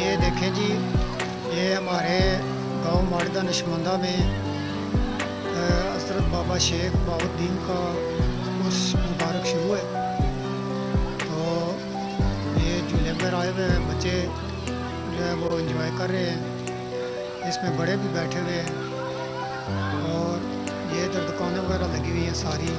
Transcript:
ये देखें जी ये हमारे गाँव माड़दा नशमंदा में अ, हज़रत बाबा शेख बाउद्दीन का उस मुबारक शुरू है। तो ये झूले पर आए हुए हैं बच्चे जो है वो इंजॉय कर रहे हैं। इसमें बड़े भी बैठे हुए हैं और ये इधर दुकानें वगैरह लगी हुई हैं सारी।